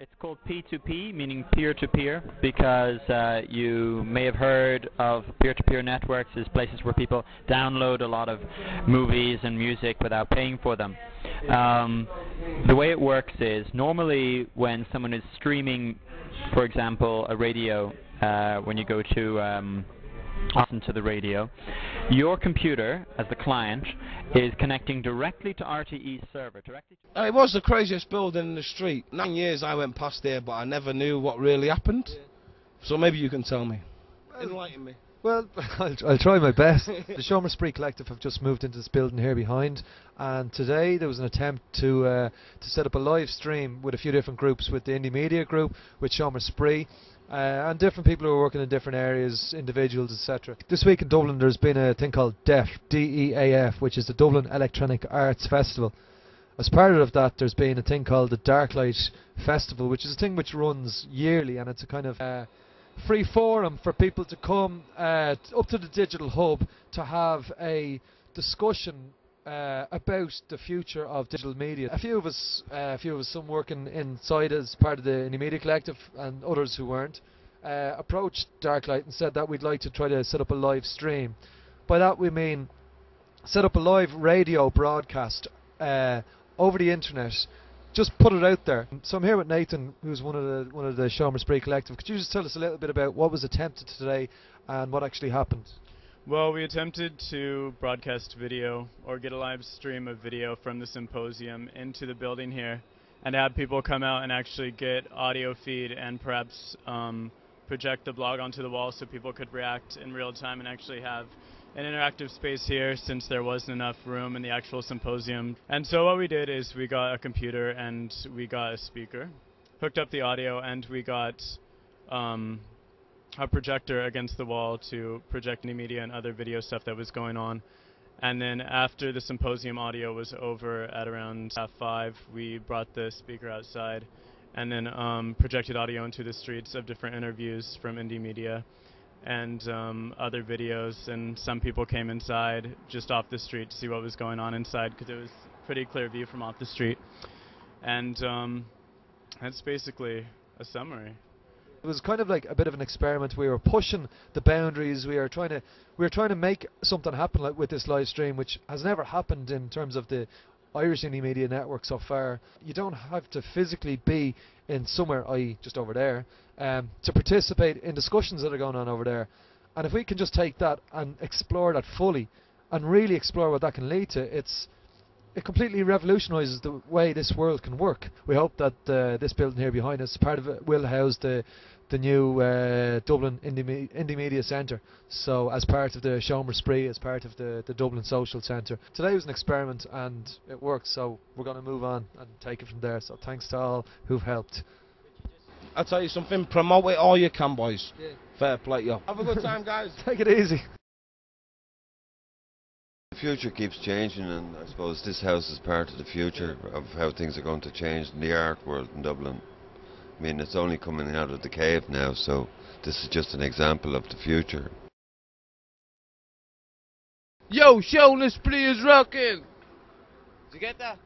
It's called P2P, meaning peer-to-peer, because uh, you may have heard of peer-to-peer networks as places where people download a lot of movies and music without paying for them. Um, the way it works is normally when someone is streaming, for example, a radio, uh, when you go to um, listen to the radio, your computer, as the client, is connecting directly to RTE's server. Directly to It was the craziest building in the street. Nine years I went past there, but I never knew what really happened. So maybe you can tell me. Enlighten me. Well, I'll, I'll try my best. the Seomra Spraoi Collective have just moved into this building here behind, and today there was an attempt to uh, to set up a live stream with a few different groups, with the Indymedia Group, with Seomra Spraoi, uh, and different people who are working in different areas, individuals, etc. This week in Dublin, there's been a thing called DEAF, D-E-A-F, which is the Dublin Electronic Arts Festival. As part of that, there's been a thing called the Darklight Festival, which is a thing which runs yearly, and it's a kind of uh, free forum for people to come uh, up to the digital hub to have a discussion uh, about the future of digital media. A few of us, uh, a few of us, some working inside as part of the Indymedia Collective, and others who weren't, uh, approached Darklight and said that we'd like to try to set up a live stream. By that we mean set up a live radio broadcast uh, over the internet. Just put it out there. So I'm here with Nathan, who's one of the one of the Seomra Spraoi Collective. Could you just tell us a little bit about what was attempted today and what actually happened? Well, we attempted to broadcast video or get a live stream of video from the symposium into the building here and have people come out and actually get audio feed and perhaps um, project the blog onto the wall so people could react in real time and actually have an interactive space here since there wasn't enough room in the actual symposium. And so what we did is we got a computer and we got a speaker, hooked up the audio, and we got um, a projector against the wall to project new media and other video stuff that was going on. And then after the symposium audio was over at around half five, we brought the speaker outside and then um, projected audio into the streets of different interviews from Indymedia and um, other videos. And some people came inside just off the street to see what was going on inside because it was pretty clear view from off the street. And um, that's basically a summary. It was kind of like a bit of an experiment. We were pushing the boundaries. We were trying to we were trying to make something happen like with this live stream, which has never happened in terms of the Irish Indymedia Network so far. You don't have to physically be in somewhere, i.e., just over there, um, to participate in discussions that are going on over there. And if we can just take that and explore that fully, and really explore what that can lead to, it's it completely revolutionises the way this world can work. We hope that uh, this building here behind us, part of it, will house the the new uh, Dublin Indie, Me- Indymedia Centre. So, as part of the Seomra Spraoi, as part of the, the Dublin Social Centre. Today was an experiment and it worked, so we're going to move on and take it from there. So, thanks to all who've helped. I'll tell you something, promote it all you can, boys. Fair play, yo. Have a good time, guys. Take it easy. The future keeps changing, and I suppose this house is part of the future of how things are going to change in the art world in Dublin. I mean, it's only coming out of the cave now, so this is just an example of the future. Yo, show, let's play is rocking. Did you get that?